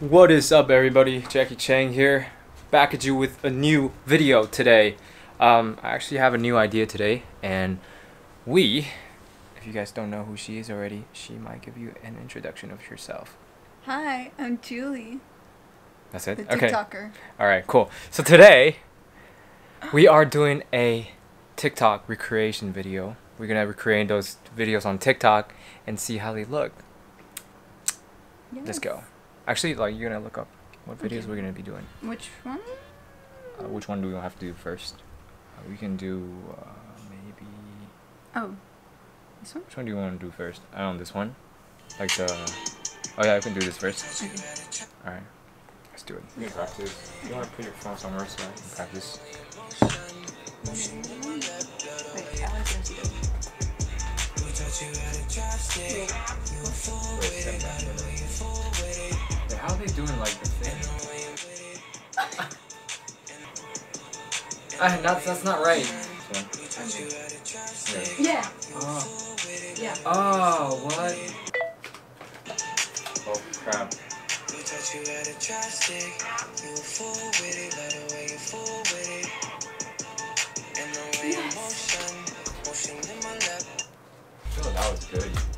What is up, everybody? Jacky Chang here, back at you with a new video today. Um, I actually have a new idea today, and we, if you guys don't know who she is already, she might give you an introduction of herself. Hi, I'm Julie, That's it? the okay. TikToker. Alright, cool. So today, we are doing a TikTok recreation video. We're gonna recreate those videos on TikTok and see how they look. Let's go. Actually, like, you're gonna look up what videos Okay. we're gonna be doing. Which one? Uh, which one do we have to do first? Uh, we can do uh, maybe. Oh, this one? Which one do you want to do first? I don't know this one. Like the. Oh yeah, I can do this first. Okay. All right, let's do it. You can practice. You want to put your phone somewhere so I can practice. Wait, how are they doing like the thing? Ah, that's that's not right. Yeah, Oh. yeah. oh, what? Oh crap. Oh, that was good.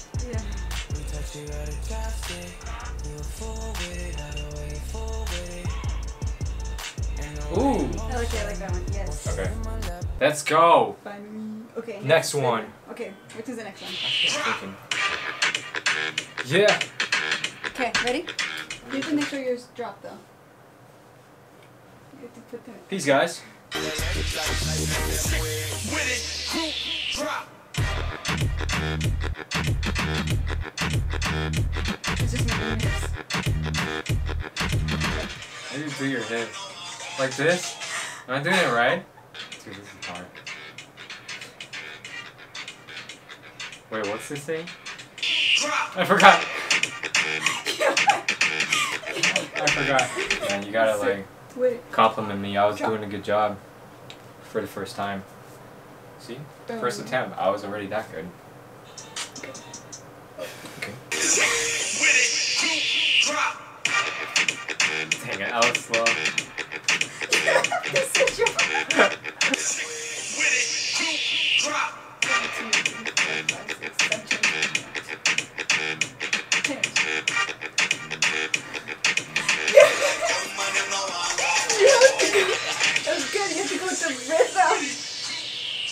Yeah. Ooh. I like it, I like that one. Yes. Okay. Let's go. Finally. Okay. Next one. Okay, which is the next one? Thinking. Yeah. Okay, ready? You have to make sure yours drop though. You have to put the. Peace, guys. It's just. How do you do your hips? Like this? Am I doing it right? Dude, this is hard. Wait, what's this thing? I forgot. I forgot. Man, you gotta like compliment me. I was doing a good job for the first time. See? First Um, attempt, I was already that good. Okay. Dang it, I was slow. this is your.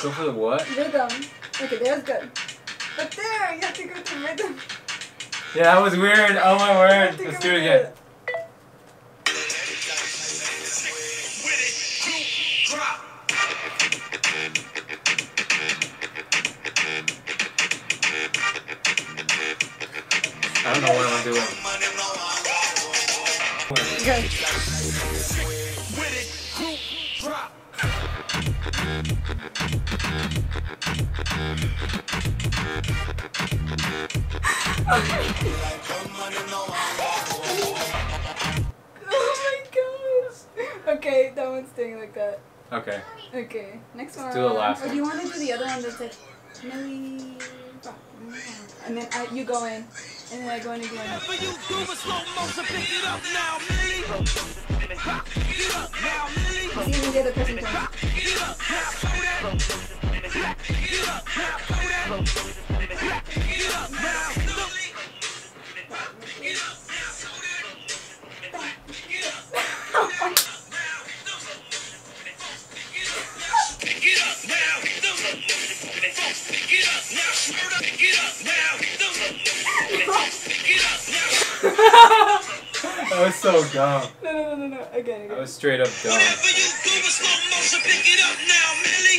Go for the what? Rhythm. Okay, there's good. But there, you have to go to rhythm. Yeah, that was weird. Oh my word. Let's do it again. I don't know what I'm doing. Good. Oh oh okay, that one's staying like that. Okay. Okay, next one. do the last oh, one. Or do you want to do the other one that's like Milly? And then I, you go in, and then I go in again. Whatever you do in slow motion, pick it up now, Milly. Get up now, Milly. See the other person was so dumb. No, no, no, no, no. Again, That again. was straight up dumb. Whatever you do in slow motion, pick it up now, Milly.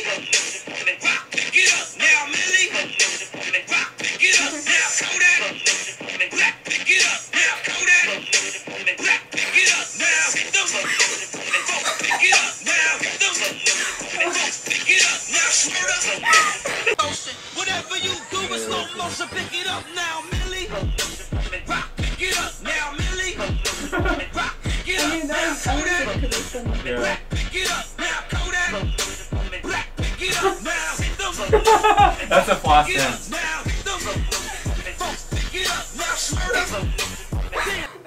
Rock, pick it up now, Milly. Rock, pick it up now, Kodak. Black, pick it up now, Kodak. Black, pick it up now. Folk, pick it up now. Folk, pick it up now, Smurda. Whatever you do in slow motion, pick it up now, Milly. Now. That's a floss Pick it up dance. now. Pick it up now, Smurda.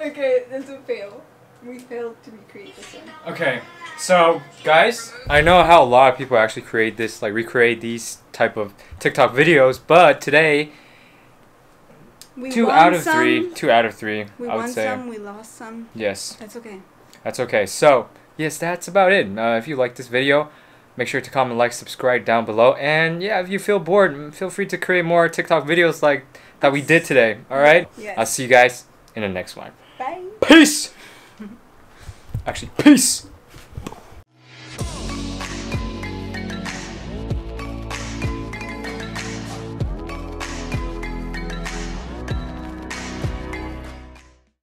Okay, it's a fail. We failed to recreate this one. Okay, so guys, I know how a lot of people actually create this, like recreate these type of TikTok videos, but today, We two out of some, three, two out of three, We I would won some. We lost some. Yes, That's okay. that's okay. So, yes, that's about it. Uh, if you like this video, make sure to comment, like, subscribe down below, and yeah, if you feel bored, feel free to create more TikTok videos like that we did today. All right, Yes. I'll see you guys in the next one. Bye. Peace. Actually, peace.